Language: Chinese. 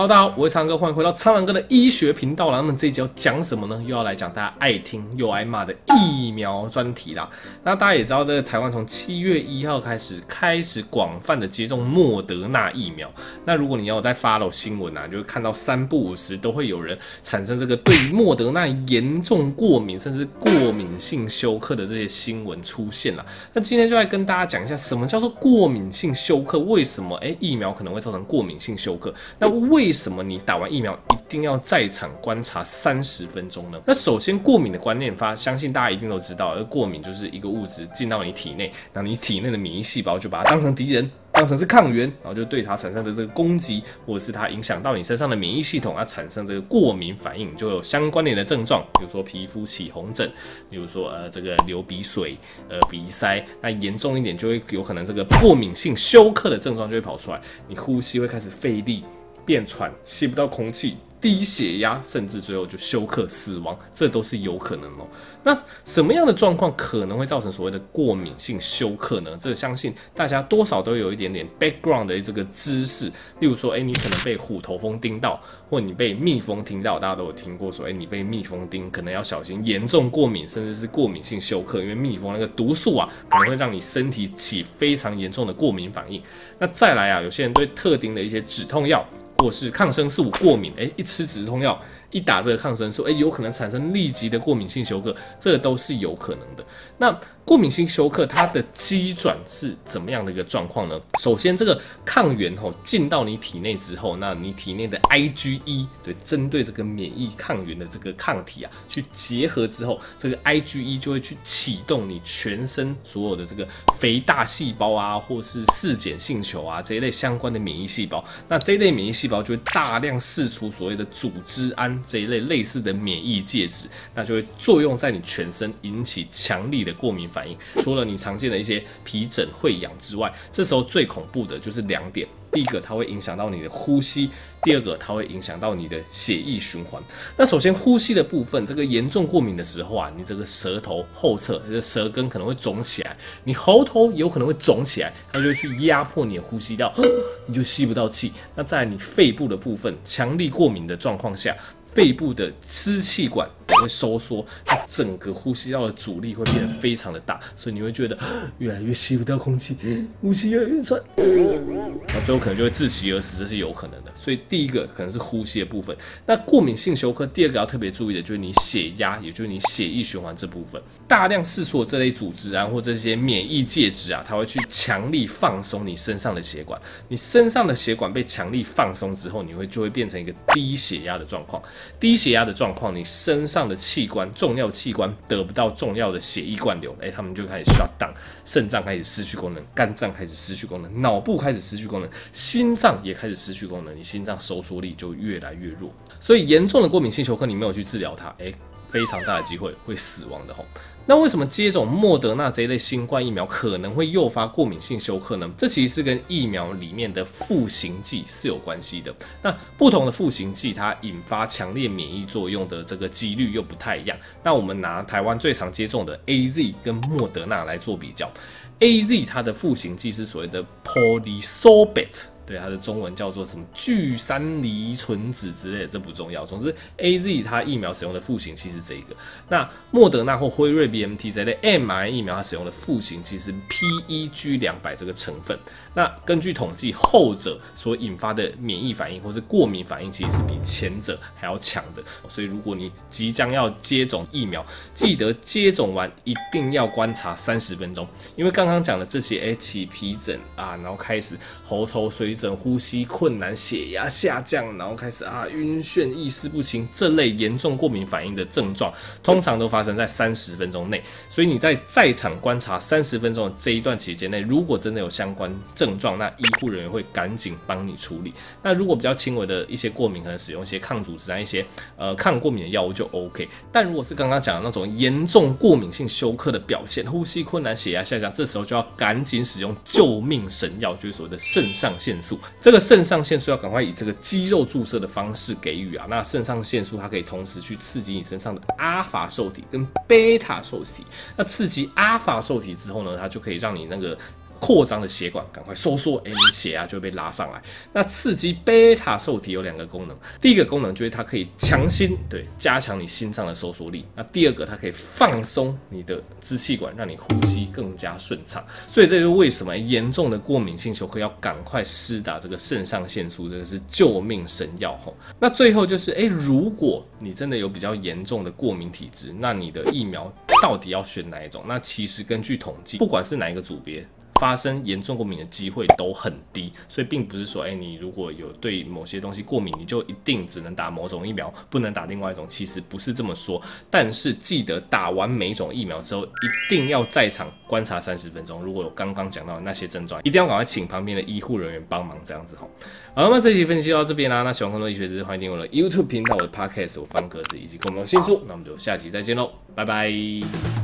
Hello，大家好，我是苍哥，欢迎回到苍狼哥的医学频道啦。那么这一集要讲什么呢？又要来讲大家爱听又爱骂的疫苗专题啦。那大家也知道，在台湾从七月一号开始，开始广泛的接种莫德纳疫苗。那如果你要在 follow 新闻啊，就会看到三不五时都会有人产生这个对于莫德纳严重过敏，甚至过敏性休克的这些新闻出现了。那今天就来跟大家讲一下，什么叫做过敏性休克？为什么诶疫苗可能会造成过敏性休克？那为为什么你打完疫苗一定要在场观察三十分钟呢？那首先，过敏的观念发，相信大家一定都知道，而过敏就是一个物质进到你体内，那你体内的免疫细胞就把它当成敌人，当成是抗原，然后就对它产生的这个攻击，或者是它影响到你身上的免疫系统，它产生这个过敏反应，就有相关联的症状，比如说皮肤起红疹，比如说呃这个流鼻水，呃鼻塞，那严重一点就会有可能这个过敏性休克的症状就会跑出来，你呼吸会开始费力。变喘，吸不到空气，低血压，甚至最后就休克死亡，这都是有可能哦。那什么样的状况可能会造成所谓的过敏性休克呢？这相信大家多少都有一点点 background 的这个知识。例如说，哎，你可能被虎头蜂叮到，或你被蜜蜂叮到，大家都有听过说，哎，你被蜜蜂叮，可能要小心严重过敏，甚至是过敏性休克，因为蜜蜂那个毒素啊，可能会让你身体起非常严重的过敏反应。那再来啊，有些人对特定的一些止痛药。或是抗生素过敏，哎，一吃止痛药，一打这个抗生素，哎，有可能产生立即的过敏性休克，这都是有可能的。那过敏性休克它的机转是怎么样的一个状况呢？首先，这个抗原吼进到你体内之后，那你体内的 IgE 对针对这个免疫抗原的这个抗体啊，去结合之后，这个 IgE 就会去启动你全身所有的这个肥大细胞啊，或是嗜碱性球啊这一类相关的免疫细胞。那这一类免疫细胞就会大量释出所谓的组织胺这一类类似的免疫介质，那就会作用在你全身，引起强力的过敏反。应除了你常见的一些皮疹、会痒之外，这时候最恐怖的就是两点。第一个，它会影响到你的呼吸；第二个，它会影响到你的血液循环。那首先呼吸的部分，这个严重过敏的时候啊，你这个舌头后侧，你的舌根可能会肿起来，你喉头有可能会肿起来，它就去压迫你的呼吸道，你就吸不到气。那在你肺部的部分，强力过敏的状况下。肺部的支气管会收缩，它整个呼吸道的阻力会变得非常的大，所以你会觉得越来越吸不到空气，呼吸越来越喘，那最后可能就会窒息而死，这是有可能的。所以第一个可能是呼吸的部分。那过敏性休克，第二个要特别注意的就是你血压，也就是你血液循环这部分，大量释出这类组织啊或这些免疫介质啊，它会去强力放松你身上的血管，你身上的血管被强力放松之后，你会就会变成一个低血压的状况。低血压的状况，你身上的器官、重要器官得不到重要的血液灌流，哎，他们就开始 shut down，肾脏开始失去功能，肝脏开始失去功能，脑部开始失去功能，心脏也开始失去功能，你心脏收缩力就越来越弱。所以严重的过敏性休克，你没有去治疗它，哎，非常大的机会会死亡的吼。那为什么接种莫德纳这一类新冠疫苗可能会诱发过敏性休克呢？这其实是跟疫苗里面的赋形剂是有关系的。那不同的赋形剂，它引发强烈免疫作用的这个几率又不太一样。那我们拿台湾最常接种的 A Z 跟莫德纳来做比较，A Z 它的赋形剂是所谓的 Polysorbate。对它的中文叫做什么聚三梨醇酯之类的，这不重要。总之，A Z 它疫苗使用的复形器是这个。那莫德纳或辉瑞 B M T 这类 m R 疫苗它使用的复形器是 P E G 两百这个成分。那根据统计，后者所引发的免疫反应或是过敏反应，其实是比前者还要强的。所以，如果你即将要接种疫苗，记得接种完一定要观察三十分钟，因为刚刚讲的这些，哎，起皮疹啊，然后开始喉头水整、呼吸困难、血压下降，然后开始啊晕眩、意识不清这类严重过敏反应的症状，通常都发生在三十分钟内。所以你在在场观察三十分钟的这一段期间内，如果真的有相关，症状，那医护人员会赶紧帮你处理。那如果比较轻微的一些过敏，可能使用一些抗组织胺、一些呃抗过敏的药物就 OK。但如果是刚刚讲的那种严重过敏性休克的表现，呼吸困难、血压下降，这时候就要赶紧使用救命神药，就是所谓的肾上腺素。这个肾上腺素要赶快以这个肌肉注射的方式给予啊。那肾上腺素它可以同时去刺激你身上的阿法受体跟贝塔受体。那刺激阿法受体之后呢，它就可以让你那个。扩张的血管赶快收缩，哎，你血压就会被拉上来。那刺激贝塔受体有两个功能，第一个功能就是它可以强心，对，加强你心脏的收缩力。那第二个，它可以放松你的支气管，让你呼吸更加顺畅。所以这就是为什么严重的过敏性休克要赶快施打这个肾上腺素，这个是救命神药吼。那最后就是，哎，如果你真的有比较严重的过敏体质，那你的疫苗到底要选哪一种？那其实根据统计，不管是哪一个组别。发生严重过敏的机会都很低，所以并不是说，哎，你如果有对某些东西过敏，你就一定只能打某种疫苗，不能打另外一种。其实不是这么说，但是记得打完每种疫苗之后，一定要在场观察三十分钟。如果有刚刚讲到的那些症状，一定要赶快请旁边的医护人员帮忙，这样子哈。好，那这期分析到这边啦。那喜欢更多医学知识，欢迎订阅我的 YouTube 频道、我的 Podcast、我方格子以及更多新书。那我们就下期再见喽，拜拜。